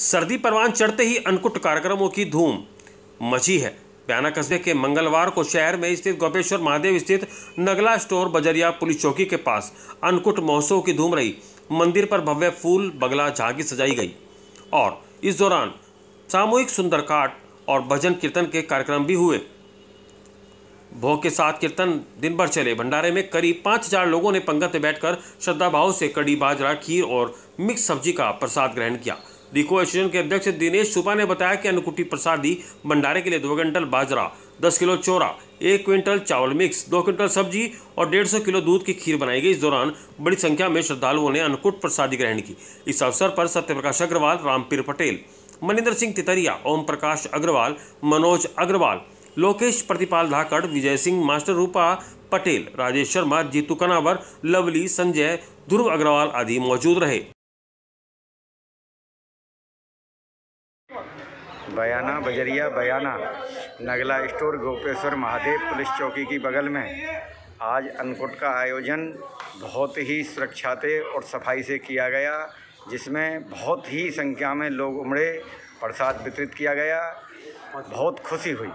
सर्दी परवान चढ़ते ही अनकुट कार्यक्रमों की धूम मची है। बयाना कस्बे के मंगलवार को शहर में स्थित गोपेश्वर महादेव स्थित नगला स्टोर बजरिया पुलिस चौकी के पास अनकुट महोत्सव की धूम रही। मंदिर पर भव्य फूल, बगला, झांकी सजाई गई और इस दौरान सामूहिक सुंदरकाट और भजन कीर्तन के कार्यक्रम भी हुए। भोग के साथ कीर्तन दिन भर चले। भंडारे में करीब पाँच हज़ार लोगों ने पंगत में बैठकर श्रद्धा भाव से कड़ी बाजरा, खीर और मिक्स सब्ज़ी का प्रसाद ग्रहण किया। रिको एसोसिएशन के अध्यक्ष दिनेश सुपा ने बताया कि अन्नकुटी प्रसादी भंडारे के लिए दो क्विंटल बाजरा, दस किलो चोरा, एक क्विंटल चावल मिक्स, दो क्विंटल सब्ज़ी और डेढ़ सौ किलो दूध की खीर बनाई गई। इस दौरान बड़ी संख्या में श्रद्धालुओं ने अन्नकूट प्रसादी ग्रहण की। इस अवसर पर सत्यप्रकाश अग्रवाल, रामपीर पटेल, मनिंदर सिंह तितरिया ओम प्रकाश अग्रवाल, मनोज अग्रवाल, लोकेश प्रतिपाल धाकड़, विजय सिंह, मास्टर रूपा पटेल, राजेश शर्मा, जीतू कनावर, लवली, संजय, ध्रुव अग्रवाल आदि मौजूद रहे। बयाना, बजरिया बयाना, नगला स्टोर, गोपेश्वर महादेव पुलिस चौकी की बगल में। आज अन्नकूट का आयोजन बहुत ही सुरक्षाते और सफ़ाई से किया गया, जिसमें बहुत ही संख्या में लोग उमड़े, प्रसाद वितरित किया गया। बहुत खुशी हुई।